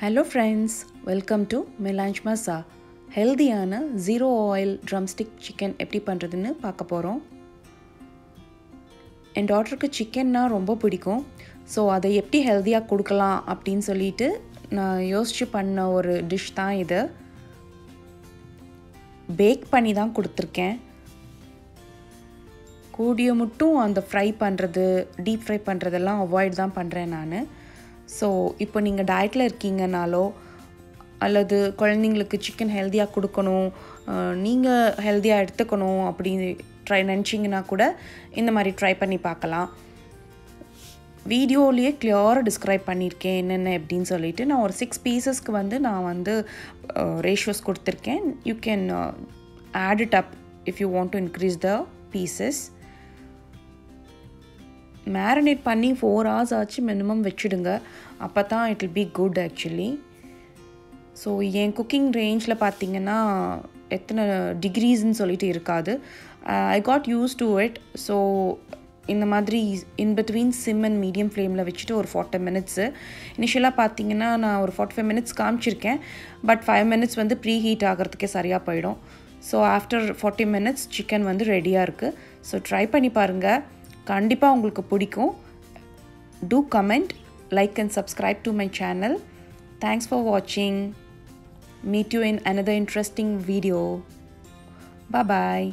Hello friends welcome to melange மசா ஹெல்தியான zero oil drumstick chicken எப்படி பண்ணுறதுன்னு பார்க்க போகிறோம் என் டாட்டருக்கு சிக்கன்னா ரொம்ப பிடிக்கும். ஸோ அதை எப்படி ஹெல்த்தியாக கொடுக்கலாம் அப்படின்னு சொல்லிட்டு நான் யோசித்து பண்ண ஒரு டிஷ் தான் இது. பேக் பண்ணி தான் கொடுத்துருக்கேன். கூடிய மட்டும் அந்த ஃப்ரை பண்ணுறது டீப் ஃப்ரை பண்ணுறதெல்லாம் அவாய்ட் தான் பண்ணுறேன் நான். ஸோ இப்போ நீங்கள் டயட்டில் இருக்கீங்கனாலோ அல்லது குழந்தைங்களுக்கு சிக்கன் ஹெல்த்தியாக கொடுக்கணும் நீங்கள் ஹெல்த்தியாக எடுத்துக்கணும் அப்படின்னு ட்ரை நினச்சிங்கன்னா கூட இந்த மாதிரி ட்ரை பண்ணி பார்க்கலாம். வீடியோலேயே கிளியராக டிஸ்கிரைப் பண்ணியிருக்கேன் என்னென்ன எப்படின்னு சொல்லிட்டு. நான் ஒரு சிக்ஸ் பீசஸ்க்கு வந்து நான் வந்து ரேஷியோஸ் கொடுத்துருக்கேன். You can add it up if you want to increase the pieces marinate பண்ணி ஃபோர் ஹவர்ஸ் ஆச்சு மினிமம் வச்சுடுங்க. அப்போ தான் it will be good actually so N cooking ரேஞ்சில் பார்த்தீங்கன்னா எத்தனை டிகிரீஸ்ன்னு சொல்லிட்டு இருக்காது. I got use to it so இந்த மாதிரி in between sim and medium ஃப்ளேமில் வச்சுட்டு ஒரு ஃபார்ட்டி மினிட்ஸு இனிஷியலாக பார்த்தீங்கன்னா நான் ஒரு ஃபார்ட்டி ஃபைவ் மினிட்ஸ் காமிச்சிருக்கேன். பட் ஃபைவ் மினிட்ஸ் வந்து ப்ரீ ஹீட் ஆகிறதுக்கே சரியாக போயிடும். So after forty minutes chicken வந்து ரெடியாக இருக்குது ஸோ ட்ரை பண்ணி பாருங்கள் கண்டிப்பாக உங்களுக்கு பிடிக்கும். Do comment like and subscribe to my channel thanks for வாட்சிங் meet you in another interesting video bye